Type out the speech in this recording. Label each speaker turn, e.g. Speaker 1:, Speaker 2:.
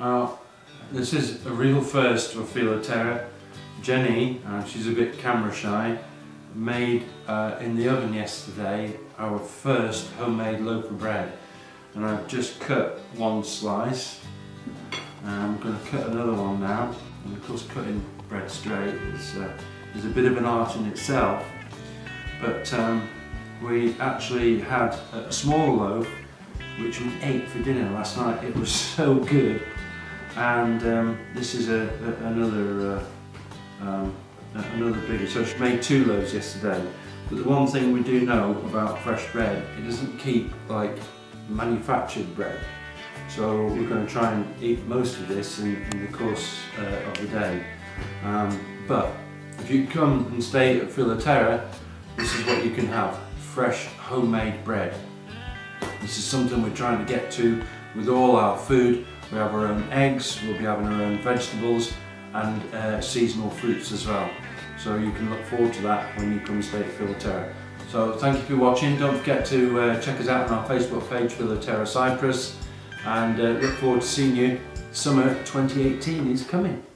Speaker 1: Uh, this is a real first for Filoterra. Jenny, uh, she's a bit camera shy, made uh, in the oven yesterday our first homemade loaf of bread. And I've just cut one slice. And I'm going to cut another one now. And of course cutting bread straight is, uh, is a bit of an art in itself. But um, we actually had a small loaf which we ate for dinner last night. It was so good. And um, this is a, a another uh, um, another bigger. So she made two loaves yesterday. But the one thing we do know about fresh bread, it doesn't keep like manufactured bread. So we're going to try and eat most of this in, in the course uh, of the day. Um, but if you come and stay at Filoterra, this is what you can have, fresh homemade bread. This is something we're trying to get to with all our food. We have our own eggs, we'll be having our own vegetables and uh, seasonal fruits as well. So you can look forward to that when you come stay at Filoterra. So thank you for watching. Don't forget to uh, check us out on our Facebook page, Filoterra Cyprus. And uh, look forward to seeing you. Summer 2018 is coming.